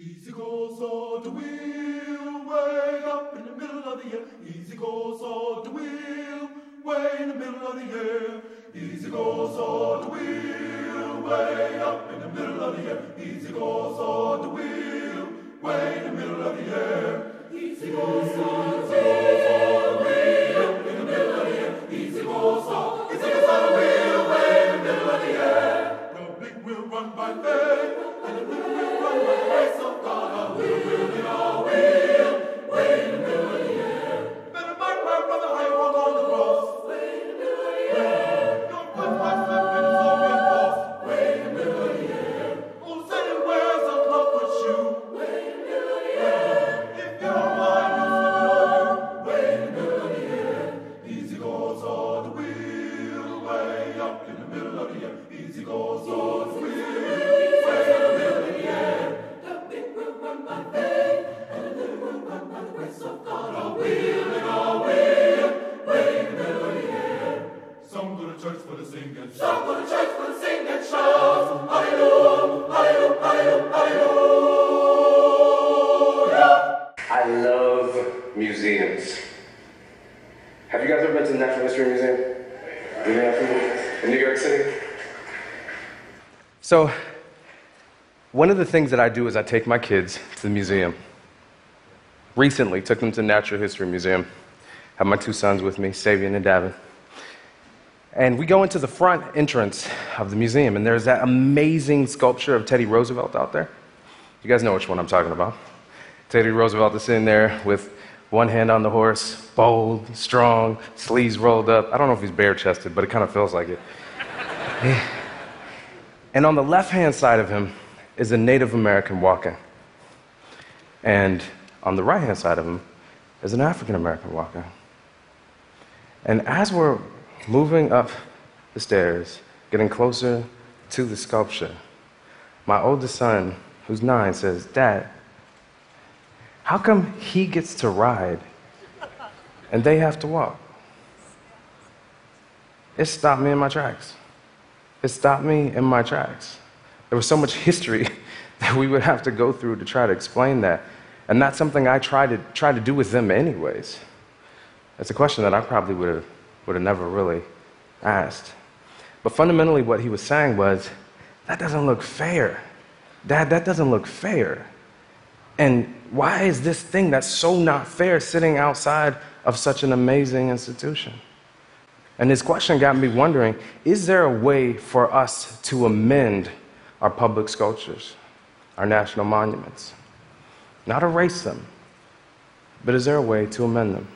Ezekiel saw the wheel, way up in the middle of the air. Ezekiel saw the wheel, way in the middle of the air. Ezekiel saw the wheel, way up in the middle of the air. Ezekiel saw the wheel, way in the middle of the air. Ezekiel saw the wheel, way up in the middle of the air. Ezekiel saw, the wheel, way in the middle of the air. The big wheel run by faith, museums. Have you guys ever been to the Natural History Museum? So, one of the things that I do is I take my kids to the museum. Recently, took them to the Natural History Museum. Have my two sons with me, Savian and Davin. And we go into the front entrance of the museum, and there's that amazing sculpture of Teddy Roosevelt out there. You guys know which one I'm talking about. Teddy Roosevelt is sitting there with one hand on the horse, bold, strong, sleeves rolled up. I don't know if he's bare chested, but it kind of feels like it. Eh. and on the left hand side of him is a Native American walking. And on the right hand side of him is an African American walking. And as we're moving up the stairs, getting closer to the sculpture, my oldest son, who's nine, says, Dad, how come he gets to ride and they have to walk? It stopped me in my tracks. It stopped me in my tracks. There was so much history that we would have to go through to try to explain that. And that's something I try to, try to do with them, anyways. It's a question that I probably would have, would have never really asked. But fundamentally, what he was saying was, that doesn't look fair. Dad, that doesn't look fair. And why is this thing that's so not fair sitting outside of such an amazing institution? And his question got me wondering is there a way for us to amend our public sculptures, our national monuments? Not erase them, but is there a way to amend them?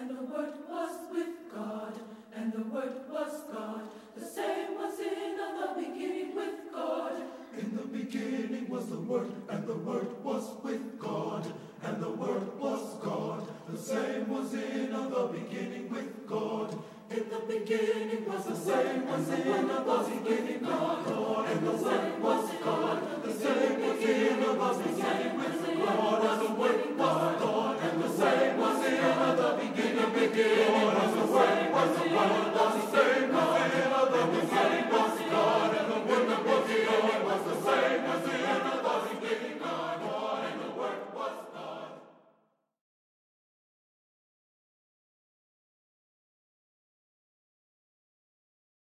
and the Word was with God, and the Word was God. The same was in the beginning with God. In the beginning was the Word, and the Word was with God, and the Word was God. The same was in the beginning with God. In the beginning was the same was in the beginning God, God, and the Word was God. The same was in the beginning with God, and the Word was